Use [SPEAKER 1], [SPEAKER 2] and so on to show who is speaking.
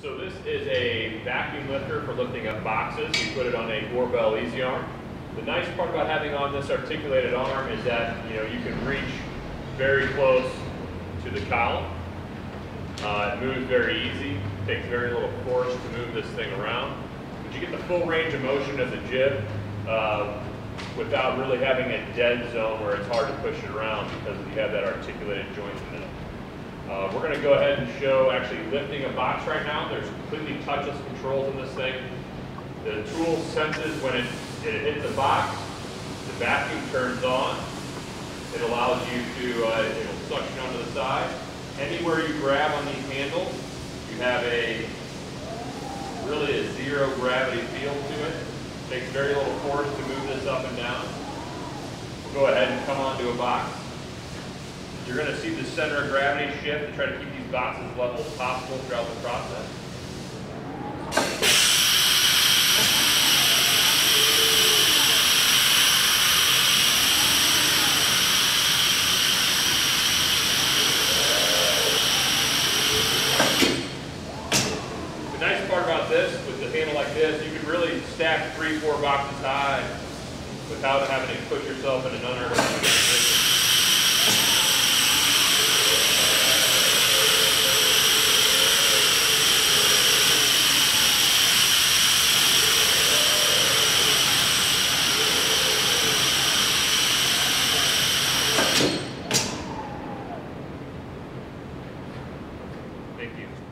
[SPEAKER 1] So this is a vacuum lifter for lifting up boxes. We put it on a Gorbel Easy Arm. The nice part about having on this articulated arm is that you know you can reach very close to the column. Uh, it moves very easy, takes very little force to move this thing around. But you get the full range of motion of the jib uh, without really having a dead zone where it's hard to push it around because you have that articulated joint in it. Uh, we're going to go ahead and show actually lifting a box right now. There's completely touchless controls in this thing. The tool senses when it, it hits a box, the vacuum turns on. It allows you to, uh, it'll suction onto the side. Anywhere you grab on these handles, you have a really a zero gravity feel to it. Takes very little force to move this up and down. We'll go ahead and come onto a box. You're going to see the center of gravity shift to try to keep these boxes level as possible throughout the process. The nice part about this, with the handle like this, you can really stack three, four boxes high without having to put yourself in an position. Thank you.